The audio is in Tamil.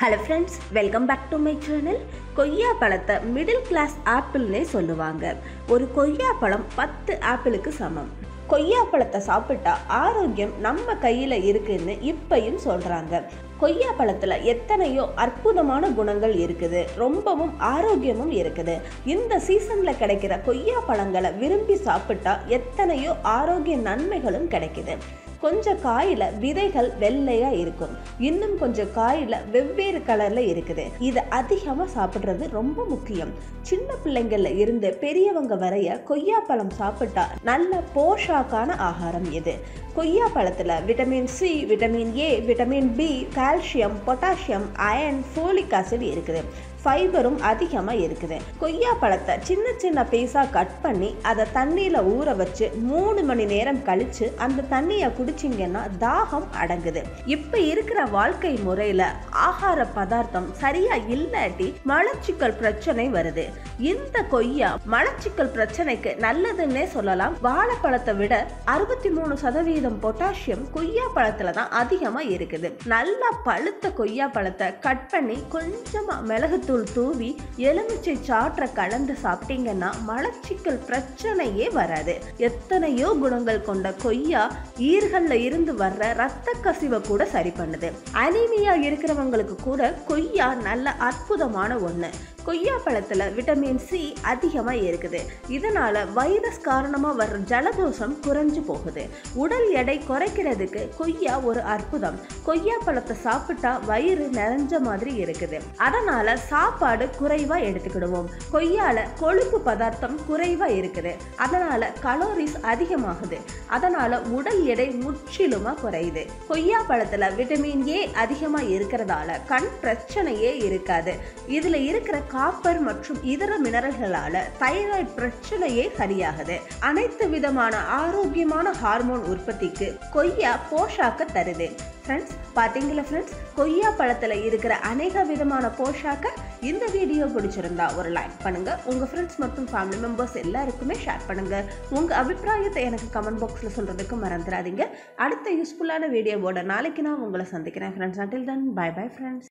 Hello friends welcome back to my channel கொய்யா பழத்தை மிடில் கிளாஸ் ஆப்பிள்னே சொல்லுவாங்க. ஒரு கொய்யா பழம் பத்து ஆப்பிளுக்கு சமம். கொய்யா பழத்தை சாப்பிட்டா ஆரோக்கியம் நம்ம கையில் இருக்குன்னு இப்பையும் சொல்கிறாங்க கொய்யா பழத்தில் எத்தனையோ அற்புதமான குணங்கள் இருக்குது. ரொம்பவும் ஆரோக்கியமும் இருக்குது. இந்த சீசனில் கிடைக்கிற கொய்யா பழங்களை விரும்பி சாப்பிட்டா எத்தனையோ ஆரோக்கிய நன்மைகளும் கிடைக்குது. கொஞ்சம் காயில விதைகள் வெள்ளையா இருக்கும். இன்னும் கொஞ்சம் காயில வெவ்வேறு கலர்ல இருக்குது. இது அதிகமா சாப்பிடுறது ரொம்ப முக்கியம். சின்ன பிள்ளைங்கள்ல இருந்து பெரியவங்க வரைய கொய்யா பழம் சாப்பிட்டா நல்ல போஷாக்கான ஆகாரம் இது. கொய்யா பழத்துல vitamin C vitamin A vitamin B calcium potassium iron folic acid இருக்குது. ஃபைபரும் அதிகமாக இருக்குது. கொய்யா பழத்தை சின்ன சின்ன பீஸாக கட் பண்ணி அதை தண்ணியில் ஊற வச்சு மூணு மணி நேரம் கழித்து அந்த தண்ணியை குடிச்சிங்கன்னா தாகம் அடங்குது. இப்போ இருக்கிற வாழ்க்கை முறையில் ஆகார பதார்த்தம் சரியாக இல்லாட்டி மலச்சிக்கல் பிரச்சனை வருது. இந்த கொய்யா மலச்சிக்கல் பிரச்சனைக்கு நல்லதுன்னே சொல்லலாம். வாழைப்பழத்தை விட அறுபத்தி மூணு சதவீதம் பொட்டாசியம் கொய்யா பழத்தில் தான் அதிகமாக இருக்குது. நல்லா பழுத்த கொய்யா பழத்தை கட் பண்ணி கொஞ்சமாக மிளகுத்தூள் தூவி எலுமிச்சை சாற்றை கலந்து சாப்பிட்டீங்கன்னா மலச்சிக்கல் பிரச்சனையே வராது. எத்தனையோ குணங்கள் கொண்ட கொய்யா ஈர்கள்ல இருந்து வர்ற ரத்த கசிவை கூட சரி பண்ணுது. அனிமியா இருக்கிறவங்களுக்கு கூட கொய்யா நல்ல அற்புதமான ஒண்ணு. கொய்யா பழத்தில் விட்டமின் சி அதிகமா இருக்குது. இதனால வைரஸ் காரணமா வர்ற ஜலதோஷம் குறைஞ்சு போகுது. உடல் எடை குறைக்கிறதுக்கு கொய்யா ஒரு அற்புதம். கொய்யா பழத்தை சாப்பிட்டா வயிறு நிறைஞ்ச மாதிரி இருக்குது. அதனால சாப்பாடு குறைவாக எடுத்துக்கிடுவோம். கொய்யால கொழுப்பு பதார்த்தம் குறைவாக இருக்குது. அதனால் கலோரிஸ் அதிகமாகுது. அதனால் உடல் எடை முற்றிலுமாக குறையுது. கொய்யா பழத்தில் விட்டமின் ஏ அதிகமாக இருக்கிறதால கண் பிரச்சனையே இருக்காது. இதில் இருக்கிற காப்பர் மற்றும் இதர மினரல்களால் தைராய்டு பிரச்சனையே சரியாகுது. அனைத்து விதமான ஆரோக்கியமான ஹார்மோன் உற்பத்திக்கு கொய்யா போஷாக்க தருது. ஃப்ரெண்ட்ஸ் பார்த்தீங்களா ஃப்ரெண்ட்ஸ் கொய்யா பழத்தில் இருக்கிற அநேக விதமான போஷாக்க இந்த வீடியோ பிடிச்சிருந்தா ஒரு லைக் பண்ணுங்க. உங்க ஃப்ரெண்ட்ஸ் மற்றும் ஃபேமிலி மெம்பர்ஸ் எல்லாருக்குமே ஷேர் பண்ணுங்க. உங்க அபிப்பிராயத்தை எனக்கு கமெண்ட் பாக்ஸில் சொல்றதுக்கு மறந்துடாதீங்க. அடுத்த யூஸ்ஃபுல்லான வீடியோவோட நாளைக்கு நான் உங்களை சந்திக்கிறேன் friends until then bye bye friends